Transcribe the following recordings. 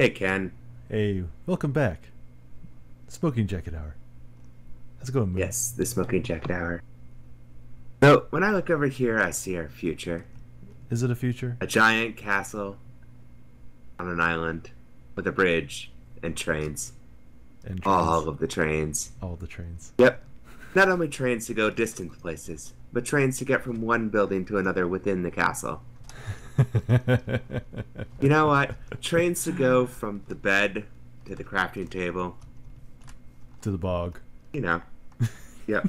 Hey, Ken. Hey, welcome back. Smoking Jacket Hour. How's it going, Moon? Yes, the Smoking Jacket Hour. So, when I look over here, I see our future. Is it a future? A giant castle on an island with a bridge and trains. And trains. All of the trains. All the trains. Yep. Not only trains to go distant places, but trains to get from one building to another within the castle. You know what? Trains to go from the bed to the crafting table. to the bog. You know. Yep.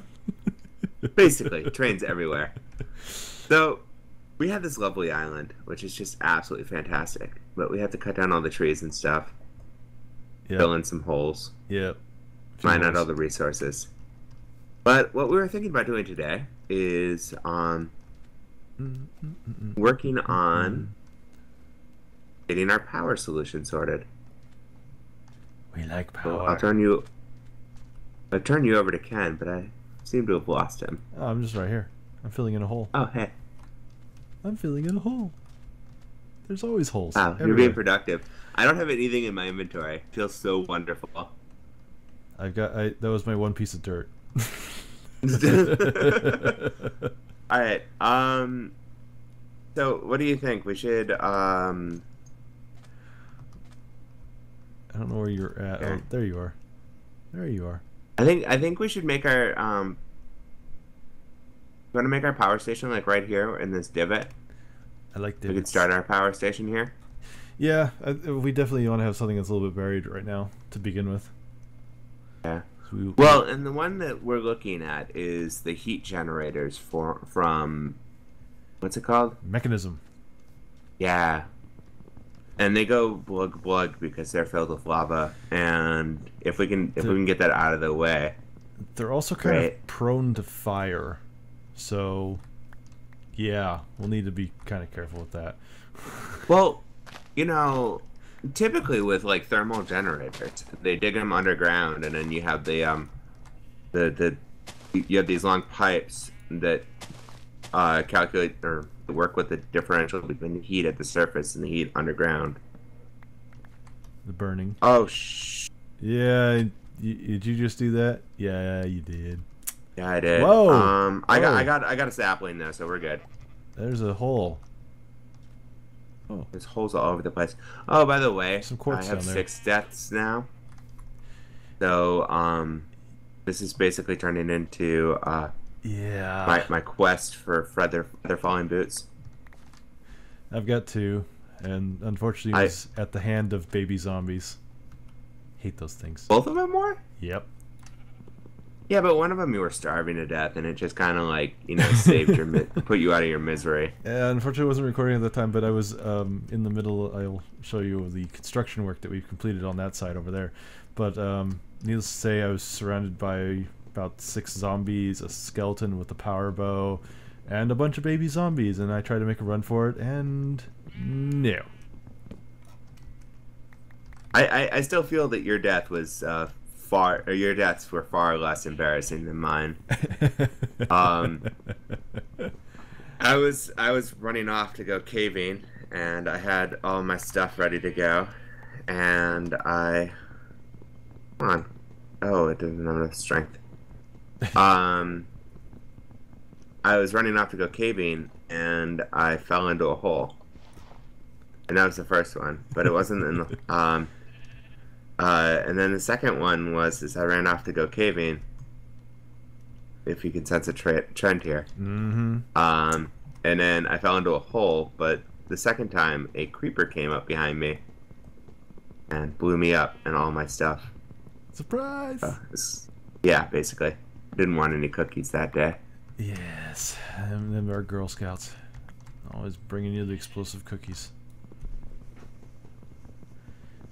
Basically, trains everywhere. So, we have this lovely island, which is just absolutely fantastic. But we have to cut down all the trees and stuff, fill in some holes, Yep. mine out all the resources. But what we were thinking about doing today is um. Working on getting our power solution sorted. We like power. I'll turn you. I'll turn you over to Ken, but I seem to have lost him. Oh, I'm just right here. I'm filling in a hole. Oh, hey! I'm filling in a hole. There's always holes. Wow, you're being productive. I don't have anything in my inventory. It feels so wonderful. I've got. I, that was my one piece of dirt. All right. Um. So, what do you think? We should. Um. I don't know where you're at. Oh, there you are. There you are. I think. I think we should make our. Um. Want to make our power station like right here in this divot? I like We could start our power station here. Yeah, I, we definitely want to have something that's a little bit buried right now to begin with. Yeah. So we, Well, and the one that we're looking at is the heat generators for from. What's it called? Mekanism. Yeah. And they go blug blug because they're filled with lava. And if we can if we can get that out of the way, They're also kind Right. of prone to fire, so yeah, we'll need to be kind of careful with that. well, you know, typically with like thermal generators, they dig them underground, and then you have the um, the the you have these long pipes that uh calculate or work with the differential between the heat at the surface and the heat underground. The burning. Oh sh! Yeah, y- did you just do that? Yeah, you did. Yeah, I did. Whoa. Um, I got I got I got a sapling though, so we're good. There's a hole. Oh, There's holes all over the place. Oh, by the way, Some quartz I have six deaths now. So, um, this is basically turning into uh, yeah. my, my quest for feather feather falling boots. I've got two, and unfortunately, I- it was at the hand of baby zombies. Hate those things. Both of them were. Yep. Yeah, but one of them you were starving to death, and it just kind of like you know saved your mi- put you out of your misery. Uh, unfortunately, I wasn't recording at the time, but I was um, in the middle. I'll show you the construction work that we've completed on that side over there. But um, needless to say, I was surrounded by about six zombies, a skeleton with a power bow, and a bunch of baby zombies. And I tried to make a run for it, and no. I, I, I still feel that your death was uh, far or your deaths were far less embarrassing than mine. Um, I was I was running off to go caving, and I had all my stuff ready to go, and I, come on, oh, it didn't have enough strength. Um, I was running off to go caving, and I fell into a hole, and that was the first one, but it wasn't in the um. Uh, and then the second one was as I ran off to go caving. If you can sense a tra- trend here. mm-hmm. Um, and then I fell into a hole, but the second time a creeper came up behind me and blew me up and all my stuff. Surprise! Uh, yeah, basically. Didn't want any cookies that day. yes, them, them are Girl Scouts. Always bringing you the explosive cookies.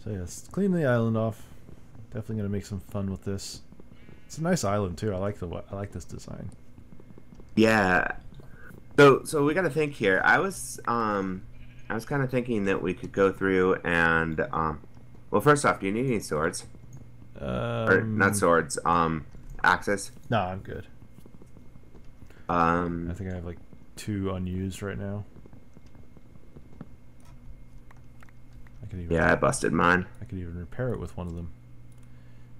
So yes, clean the island off. Definitely gonna make some fun with this. It's a nice island too. I like the I like this design. Yeah. So so we got to think here. I was um I was kind of thinking that we could go through and um well first off, do you need any swords? Um, Or not swords, um axes? No, I'm good. Um I think I have like two unused right now. I can even Yeah, I busted mine. I could even repair it with one of them.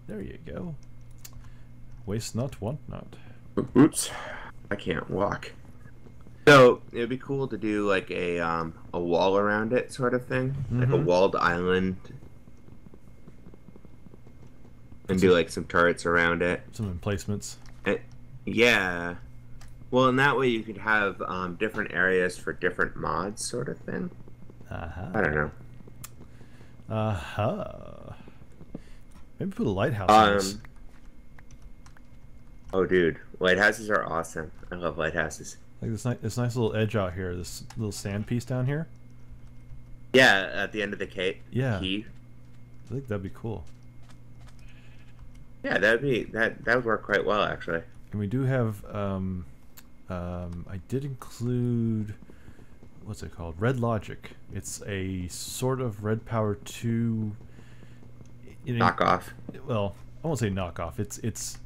There you go. Waste not, want not. Oops, I can't walk. So it would be cool to do like a um a wall around it, sort of thing, like a Mhm. walled island, and do like some turrets around it. Some emplacements. Yeah. Well, in that way you could have um, different areas for different mods, sort of thing. Uh-huh. I don't know. Uh-huh. Maybe put a lighthouse. Um. Oh, dude, lighthouses are awesome. I love lighthouses. Like this, ni- this nice little edge out here, this little sand piece down here. Yeah, at the end of the cape. Yeah. Key. I think that'd be cool. Yeah, that'd be that. That would work quite well, actually. And we do have, um, um, I did include, what's it called? Red Logic. It's a sort of Red Power 2. you know, Knockoff. Well, I won't say knockoff. It's it's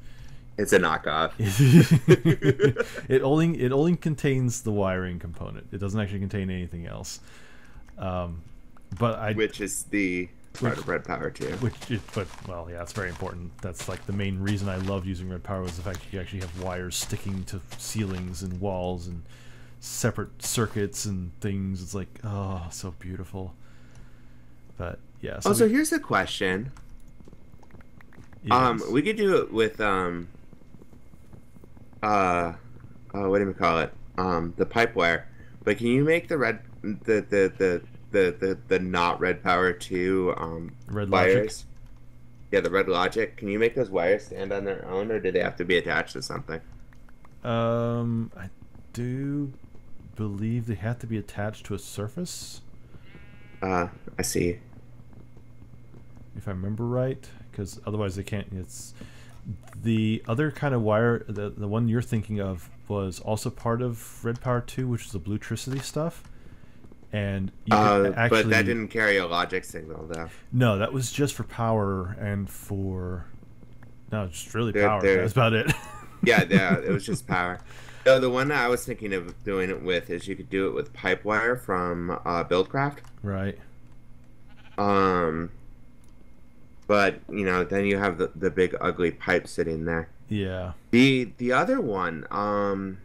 It's a knockoff. it only it only contains the wiring component. It doesn't actually contain anything else. Um, but I which is the part Which- of Red Power too. which it, but well yeah it's very important that's like the main reason i love using red power is the fact that you actually have wires sticking to ceilings and walls and separate circuits and things it's like oh so beautiful but yeah so Oh, so we- here's a question. yes. Um, we could do it with um, uh, uh, what do we call it? Um, the pipe wire. But can you make the red, the the the the the, the not red power two um red logic wires? Yeah, the red logic. Can you make those wires stand on their own, or do they have to be attached to something? um i do believe they have to be attached to a surface Uh, I see. if I remember right, because otherwise they can't. It's the other kind of wire. The the one you're thinking of was also part of Red Power Two, which is the Bluetricity stuff. And you Uh, actually but that didn't carry a logic signal though. no, that was just for power and for no, just really They're- power. they're- That's about it. Yeah, yeah, it was just power. No, the one that I was thinking of doing it with is you could do it with pipe wire from uh, Buildcraft. right. Um, but you know, then you have the, the big ugly pipe sitting there. Yeah. The the other one, um,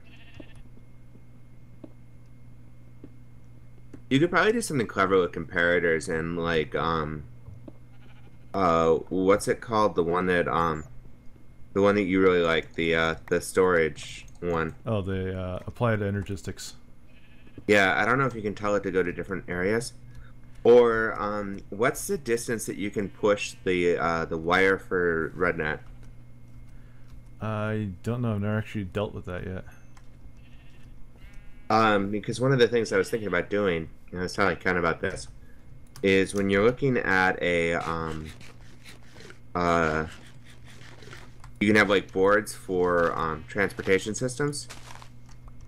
you could probably do something clever with comparators and like um, uh, what's it called? The one that um, the one that you really like, the uh, the storage one. Oh, the uh, applied energistics. Yeah, I don't know if you can tell it to go to different areas. Or um, what's the distance that you can push the uh, the wire for RedNet? I don't know. I've never actually dealt with that yet. Um, because one of the things I was thinking about doing, and I was telling Ken about this, is when you're looking at a um, uh, you can have like boards for um, transportation systems,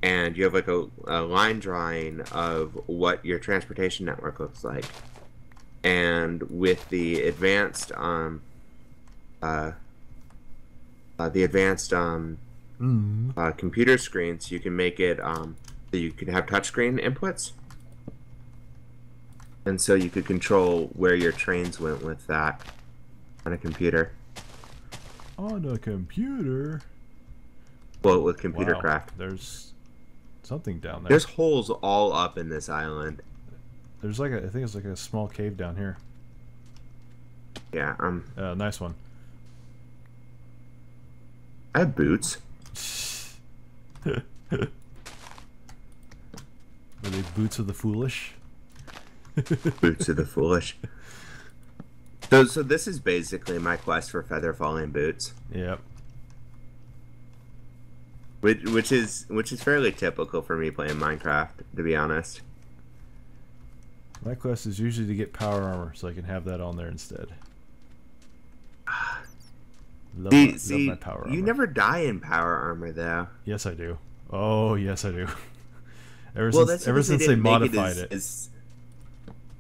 and you have like a, a line drawing of what your transportation network looks like, and with the advanced um, uh, uh, the advanced um, Mm. uh, computer screens, you can make it um, so you could have touchscreen inputs, and so you could control where your trains went with that on a computer. On a computer. Well, with computer Wow, craft, There's something down there. there's holes all up in this island. There's like a, I think it's like a small cave down here. Yeah, um, Uh, nice one. I have boots. Are they boots of the foolish? Boots of the foolish. So, so this is basically my quest for feather falling boots, Yep. which which is which is fairly typical for me playing Minecraft, to be honest. My quest is usually to get power armor, so I can have that on there instead. Love, See, my, love see, my power armor. you never die in power armor though. Yes, I do. Oh, yes, I do. ever well, since ever since they it modified it.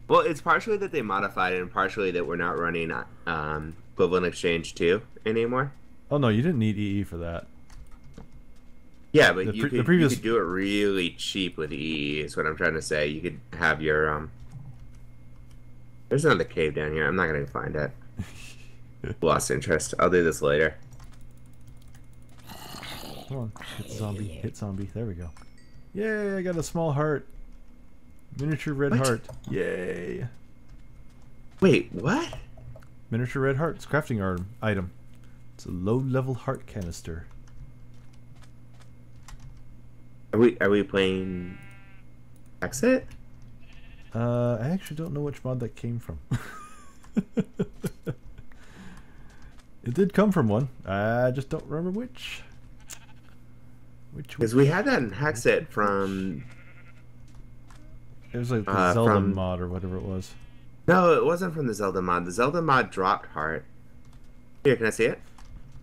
well, it's partially that they modified it, and partially that we're not running um, equivalent exchange two anymore. Oh no, you didn't need EE for that. Yeah, but The you, pre- could, previous- you could do it really cheap with EE. Is what I'm trying to say. You could have your um, There's another cave down here. I'm not gonna find it. Lost interest. I'll do this later. Come on, hit zombie, hit zombie. There we go. Yay! I got a small heart. Miniature red What? heart. Yay! Wait, what? Miniature red heart. It's a crafting arm item. It's a low-level heart canister. Are we are we playing exit? Uh, I actually don't know which mod that came from. it did come from one. I just don't remember which. Which? Because we had that in Hexxit from It was like the uh, Zelda from- mod or whatever it was. No, it wasn't from the Zelda mod. The Zelda mod dropped heart. Here, can I see it?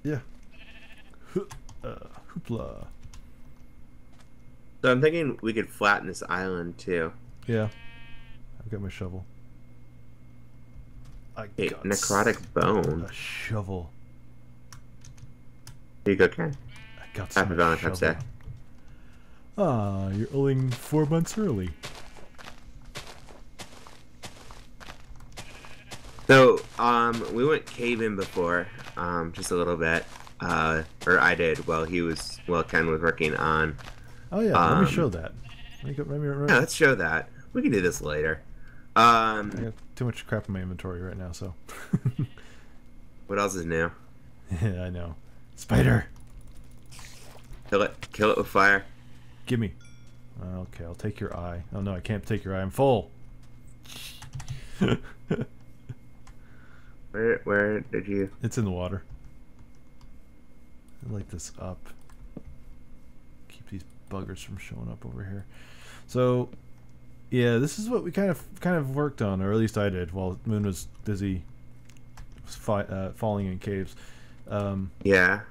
Yeah. Uh, hoopla. So I'm thinking we could flatten this island too. Yeah. I've got my shovel. I Hey, got necrotic bone. A shovel. Here you go, Ken. Got some Happy Valentine's. Day. Ah, you're owing four months early. So, um, we went caving before, um, just a little bit. Uh, or I did while he was, while Ken was working on. Oh yeah, let Um, me show that. Let me go, let me, let me- Yeah, let's show that. We can do this later. Um, I got too much crap in my inventory right now, so. what else is new? yeah, I know. Spider, Kill it. Kill it with fire. give me. Okay, I'll take your eye. Oh no, I can't take your eye. I'm full. Where, where did you? It's in the water. I like this up. Keep these buggers from showing up over here. So, yeah, this is what we kind of kind of worked on, or at least I did, while Moon was busy fi- uh, falling in caves. Um, Yeah.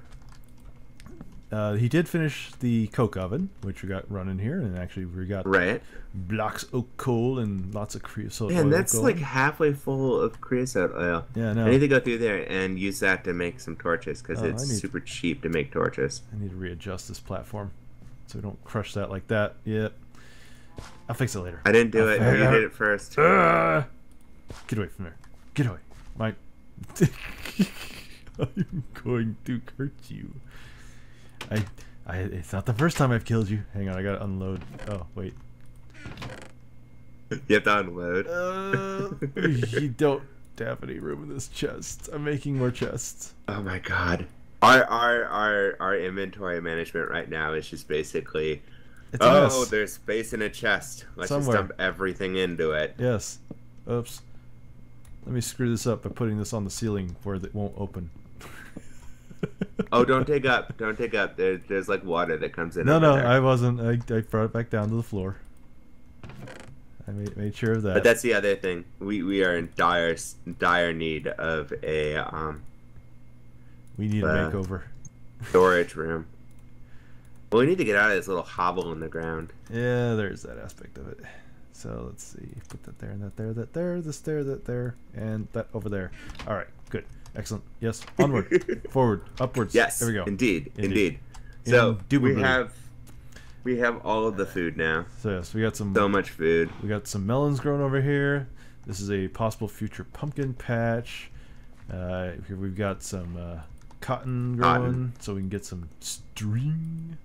Uh, he did finish the coke oven, which we got running here, and actually we got Right. blocks of coal and lots of creosote Man, oil that's like halfway full of creosote oil. yeah, no, I need to go through there and use that to make some torches because I it's super cheap to make torches. I need to readjust this platform so we don't crush that like that. Yep. I'll fix it later. I didn't do I it. You did it first. Ah! Get away from there. Get away. My. I'm going to hurt you. I. I. It's not the first time I've killed you. Hang on, I gotta unload. Oh wait. You have to unload. Uh, you don't have any room in this chest. I'm making more chests. Oh my god. Our our our our inventory management right now is just basically It's oh, there's space in a chest. Let's Somewhere. just dump everything into it. Yes. Oops. Let me screw this up by putting this on the ceiling where it won't open. Oh, don't take up. Don't take up. There, there's like water that comes in. No, no, there. I wasn't. I, I brought it back down to the floor. I made, made sure of that. But that's the other thing. We we are in dire dire need of a um we need a makeover. storage room. Well, we need to get out of this little hovel in the ground. Yeah, there's that aspect of it. So let's see. Put that there and that there, that there, this there, that there, and that over there. All right, good. Excellent. Yes, onward, forward, upwards. Yes. There we go. Indeed. Indeed. Indeed. So we have we have all of the food now. So yes, we got some. So much food. We got some melons growing over here. This is a possible future pumpkin patch. Uh, here we've got some uh, cotton growing, Cotton. so we can get some string.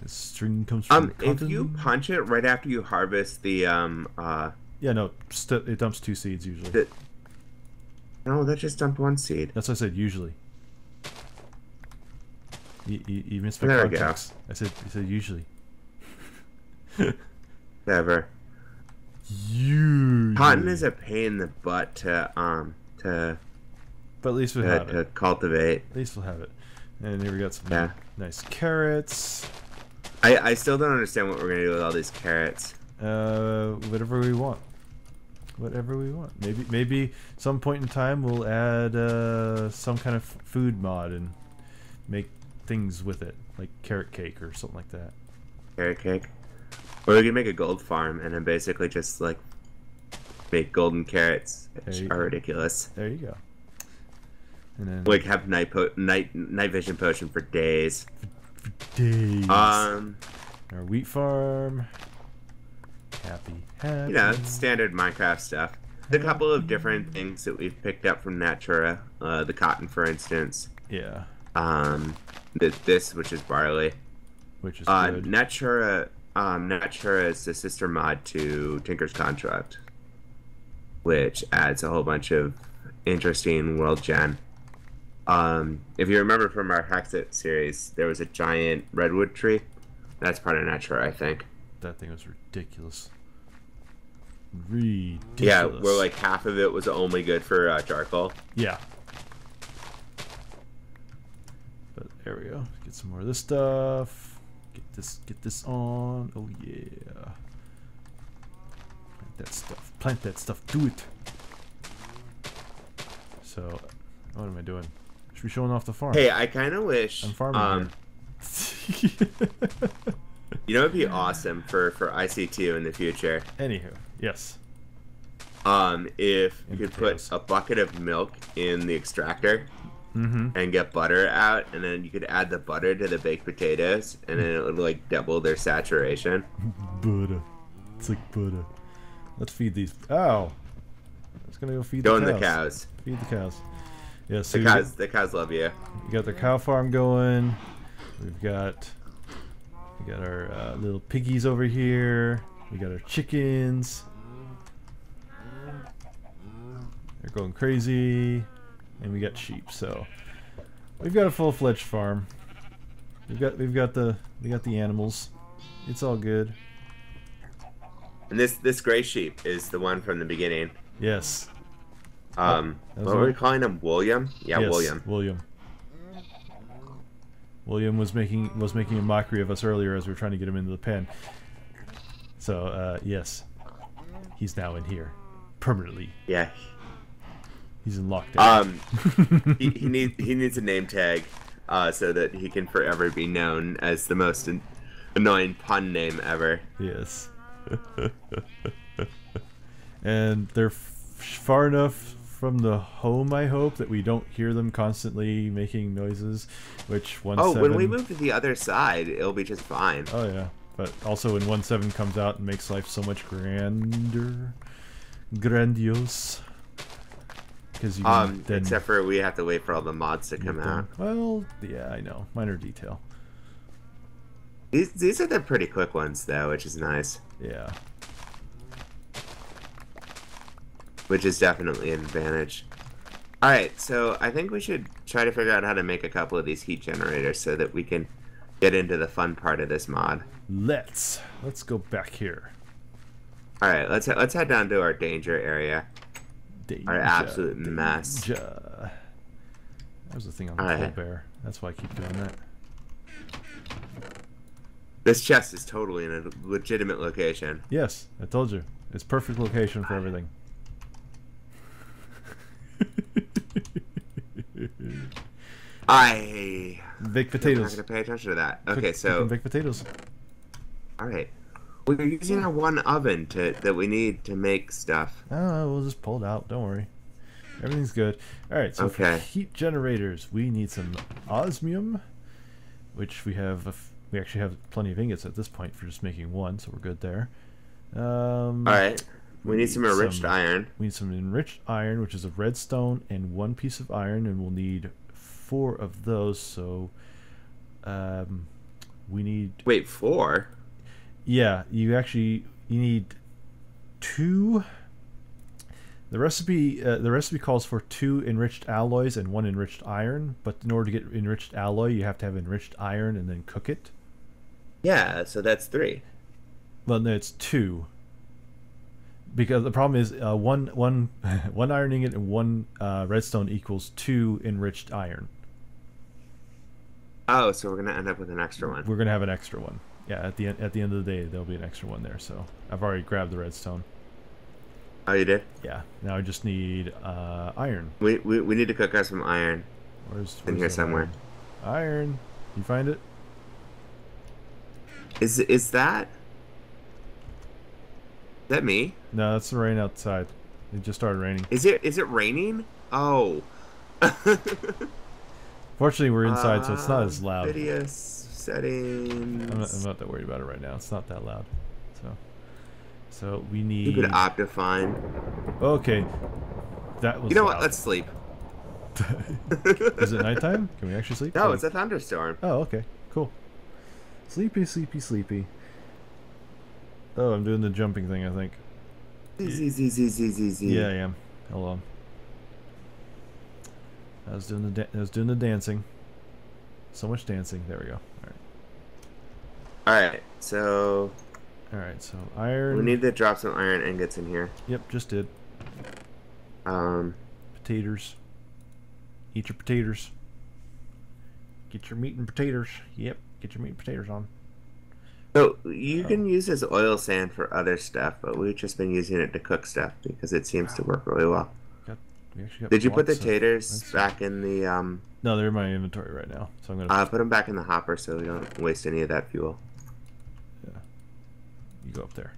This string comes from Um, cotton. if you punch it right after you harvest the um uh yeah, no, st- it dumps two seeds usually. the no, that just dumped one seed. That's what I said. Usually. You, you, you missed my There context. I said. I said usually. Whatever. Usually. Cotton is a pain in the butt to um to But at least we to, have to it. cultivate. At least we'll have it. And here we got some Yeah. nice carrots. I I still don't understand what we're gonna do with all these carrots. Uh, whatever we want. Whatever we want. Maybe maybe some point in time we'll add uh, some kind of food mod and make things with it, like carrot cake or something like that. Carrot cake. Or we can make a gold farm and then basically just like make golden carrots, which are go. ridiculous. There you go. And then Like have night po- night night vision potion for days. For days. Um, Our wheat farm. Happy, happy. you know, standard Minecraft stuff. the couple of different things that we've picked up from Natura, uh, the cotton, for instance. Yeah, Um, th- this, which is barley. which is Uh, good. Natura, um, Natura is the sister mod to Tinker's Construct, which adds a whole bunch of interesting world gen. Um, if you remember from our Hexxit series, there was a giant redwood tree. That's part of Natura, I think. That thing was ridiculous. Ridiculous. Yeah, where like half of it was only good for uh, charcoal. Yeah. But there we go. Get some more of this stuff. Get this get this on. Oh yeah. Plant that stuff. Plant that stuff. Do it. So what am I doing? Should be showing off the farm. Hey, I kind of wish. I'm farming um. You know, it'd be awesome for for IC2 in the future. Anywho, yes. Um, if you could put a bucket of milk in the extractor Mm-hmm. and get butter out, and then you could add the butter to the baked potatoes, and then it would like double their saturation. Butter. It's like butter. Let's feed these. Ow. It's gonna go feed Go the in cows. the cows. Feed the cows. Yeah, so The cows, the cows love you. You got the cow farm going. We've got we got our uh, little piggies over here. We got our chickens. They're going crazy, and we got sheep. So we've got a full-fledged farm. We've got we've got the we got the animals. It's all good. And this this gray sheep is the one from the beginning. Yes. Um, what were we calling him? William? Yeah, yes, William. William. William was making was making a mockery of us earlier as we were trying to get him into the pen. So uh, yes, he's now in here permanently. Yeah. He's in lockdown. Um, he, he needs he needs a name tag, uh, so that he can forever be known as the most an- annoying pun name ever. yes. and they're f- far enough from the home, I hope, that we don't hear them constantly making noises. Which one Oh, when we move to the other side, it'll be just fine. Oh yeah, but also when one seven comes out and makes life so much grander, grandiose. Because you Um, then except for we have to wait for all the mods to come out. Well, yeah, I know, minor detail. These these are the pretty quick ones though, which is nice. Yeah, Which is definitely an advantage. All right, so I think we should try to figure out how to make a couple of these heat generators so that we can get into the fun part of this mod. let's let's go back here. All right, let's let's head down to our danger area. Danger, Our absolute mess. danger. That was the thing on the Alright. bear. That's why I keep doing that. This chest is totally in a legitimate location. Yes, I told you, it's perfect location for everything. I Baked I'm not potatoes. gonna pay attention to that. Okay, cooking so baked potatoes. all right, we're using our one oven to that we need to make stuff. Oh, we'll just pull it out. Don't worry. Everything's good. All right. So Okay. for heat generators, we need some osmium, which we have. A f- we actually have plenty of ingots at this point for just making one, so we're good there. Um, All right, we need some enriched some- iron. We need some enriched iron, which is a redstone and one piece of iron, and we'll need four of those. So, um, we need Wait, four? yeah, you actually you need two. The recipe uh, the recipe calls for two enriched alloys and one enriched iron, but in order to get enriched alloy, you have to have enriched iron and then cook it. Yeah, so that's three. Well, no, it's two. Because the problem is uh, one one one iron ingot and one uh, redstone equals two enriched iron. Oh, so we're gonna end up with an extra one. We're gonna have an extra one. Yeah, at the end at the end of the day, there'll be an extra one there. So I've already grabbed the redstone. Oh, you did? Yeah. Now I just need uh, iron. We, we we need to cook us some iron. Where's, In here somewhere. Iron? Iron. You find it? Is is that? Is that me? No, that's the rain outside. It just started raining. Is it is it raining? Oh. Fortunately, we're inside, so it's not Uh, as loud. Video settings. I'm not, I'm not that worried about it right now. It's not that loud. So, so we need. You could Optifine. Okay. That was You know what? Let's sleep. Is it nighttime? Can we actually sleep? No, Oh, it's a thunderstorm. Oh, okay. Cool. Sleepy, sleepy, sleepy. Oh, I'm doing the jumping thing, I think. Z z z z z z. Yeah, I am. Hold on. I was doing the da- I was doing the dancing. So much dancing. There we go. All right. All right. So All right. So iron. we need to drop some iron ingots in here. Yep, just did. Um. Potatoes. Eat your potatoes. Get your meat and potatoes. Yep. Get your meat and potatoes on. So you can use this oil sand for other stuff, but we've just been using it to cook stuff because it seems to work really well. Did you put the of- taters back in the um? No, they're in my inventory right now. So I'm gonna. Uh, put them back in the hopper so we don't waste any of that fuel. Yeah, you go up there.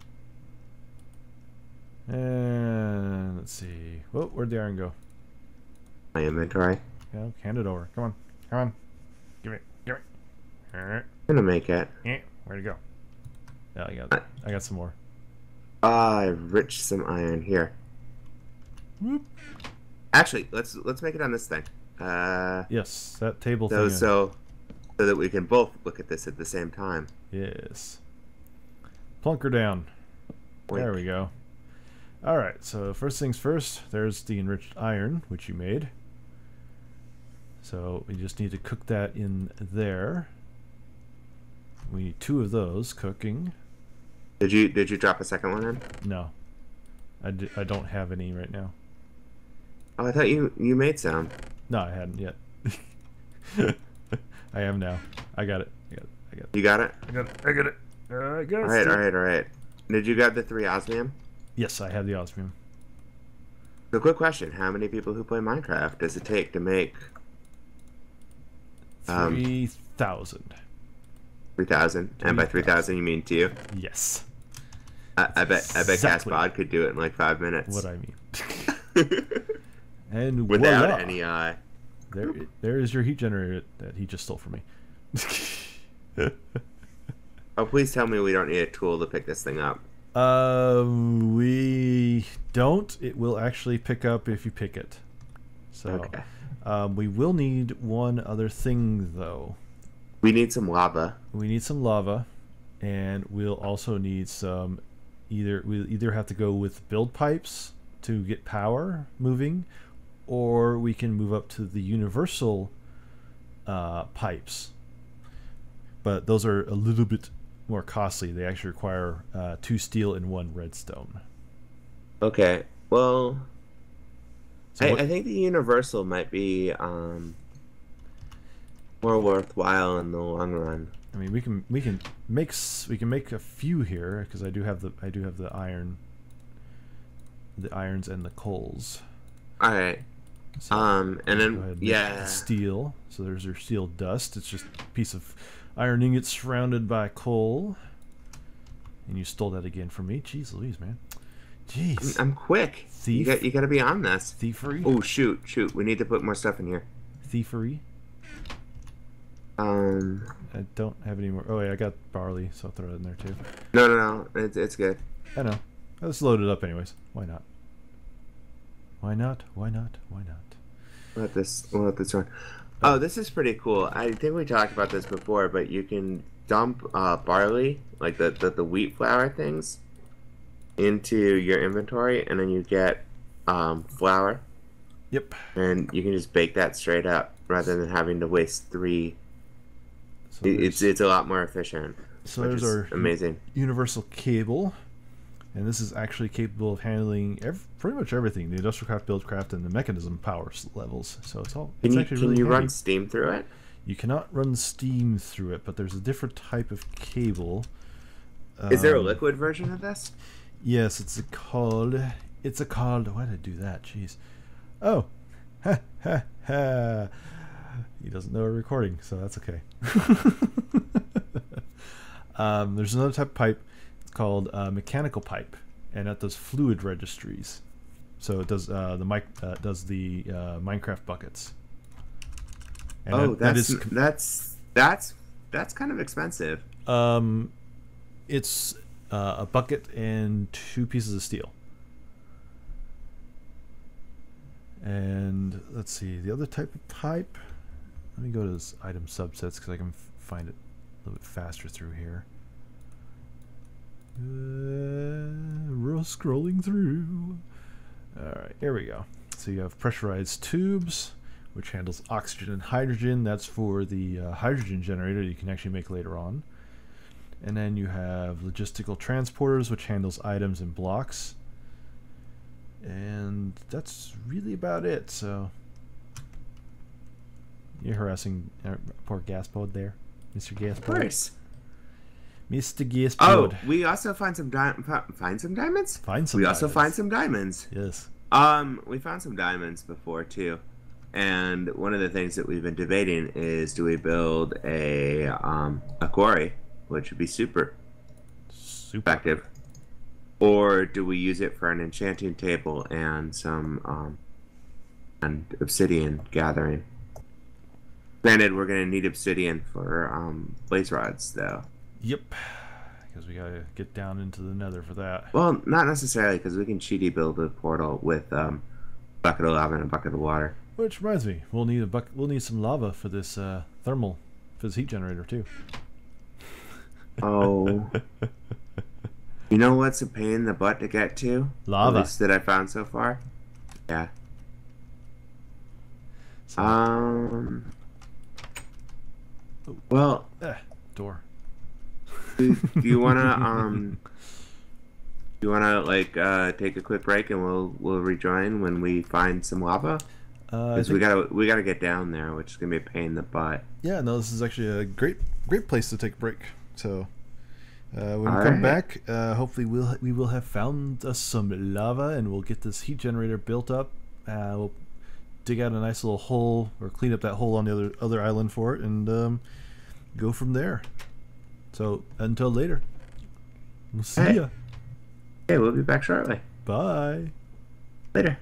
And let's see. Whoa, where'd the iron go? My inventory. Yeah, hand it over. Come on, come on. Give it, give it. Alright. I'm gonna make it. Yeah, where'd it go? Yeah, I got. I got some more. Ah, I rich some iron here. Whoop. Actually, let's let's make it on this thing. Uh, Yes, that table so thing. so so that we can both look at this at the same time. Yes. Plunk her down. There we go. Alright, so first things first, there's the enriched iron, which you made. So we just need to cook that in there. We need two of those cooking. Did you did you drop a second one in? No. I, d- I don't have any right now. Oh, I thought you you made some. No, I hadn't yet. I am now. I got it. I got it. I got it. You got it. I got it. I got it. I got it. All right, all right, all right. Did you grab the three osmium? Yes, I have the osmium. So, quick question: How many people who play Minecraft does it take to make Um, Three thousand. three thousand? And by three thousand, you mean two? Yes. I, I bet I bet Exactly. Gaspod could do it in like five minutes. What I mean. And Without voila, any eye. there, there is your heat generator that he just stole from me. Oh, please tell me we don't need a tool to pick this thing up. um, we don't. It will actually pick up if you pick it. So, Okay. um, we will need one other thing though. We need some lava. We need some lava, and we'll also need some. Either we'll either have to go with build pipes to get power moving, or we can move up to the universal uh, pipes. But those are a little bit more costly. They actually require uh, two steel and one redstone. Okay. Well, So I, what- I think the universal might be um more worthwhile in the long run. I mean, we can we can make we can make a few here because I do have the I do have the iron, the irons and the coals. All right. So Um, and then and yeah, steel. So there's your steel dust. It's just a piece of iron ingot surrounded by coal. And you stole that again from me. Jeez Louise, man. Jeez. I'm quick. You Thief. got you got to be on this. Thievery. Oh shoot, shoot. We need to put more stuff in here. Thievery. Um, I don't have any more. Oh, wait, I got barley, so I'll throw it in there too. no, no, no. It's it's good. I know. Let's load it up anyways. Why not? Why not? Why not? Why not? Let this we'll let this run. Oh, this is pretty cool. I think we talked about this before, but you can dump uh, barley, like the, the the wheat flour things, into your inventory, and then you get um, flour, Yep. and you can just bake that straight up rather than having to waste three. So It- It's it's a lot more efficient. so there's our amazing. universal cable, and this is actually capable of handling ev- pretty much everything: the industrial craft, build craft, and the Mekanism power levels. So it's all. Can it's you actually can really you run steam through it? You cannot run steam through it, but there's a different type of cable. Is there a Um, liquid version of this? Yes, it's a called. It's a called. Why did I do that? Jeez. Oh, ha ha ha. He doesn't know we're recording, so that's okay. um, there's another type of pipe. Called uh, mechanical pipe, and that does fluid registries. So it does uh, the mic uh, does the uh, Minecraft buckets. And oh, that- that that's that's that's that's kind of expensive. Um, it's uh, a bucket and two pieces of steel. And let's see, the other type of pipe. Let me go to this item subsets because I can f- find it a little bit faster through here. Uh, scrolling through. Alright, here we go. So you have pressurized tubes, which handles oxygen and hydrogen. That's for the uh, hydrogen generator you can actually make later on. And then you have logistical transporters, which handles items and blocks. And that's really about it. So you're harassing uh, poor Gaspod there, Mr. Gaspod. Of course. Mr. Gear's Oh, we also find some di- find some diamonds. find some. we also find some diamonds. Yes. Um, we found some diamonds before too, and one of the things that we've been debating is do we build a um a quarry, which would be super Super. effective, or do we use it for an enchanting table and some um and obsidian gathering? Granted, we're gonna need obsidian for um blaze rods though. Yep. Because we gotta get down into the Nether for that. Well, not necessarily because we can cheaty build a portal with um bucket of lava and a bucket of water. Which reminds me, we'll need a buck. We'll need some lava for this uh, thermal, for this heat generator too. Oh. You know what's a pain in the butt to get to? Lava. At least that I found so far. Yeah. So, Um. Well, eh, door. Do, do you wanna um? Do you wanna like uh take a quick break and we'll we'll rejoin when we find some lava? Uh, Because we gotta we gotta get down there, which is gonna be a pain in the butt. yeah, no, this is actually a great, great place to take a break. So, uh, when we All come right. back, uh, hopefully we'll we will have found us some lava and we'll get this heat generator built up. Uh, we'll dig out a nice little hole or clean up that hole on the other other island for it and um, go from there. So until later, we'll see Hey. ya. Okay, we'll be back shortly. Bye. Later.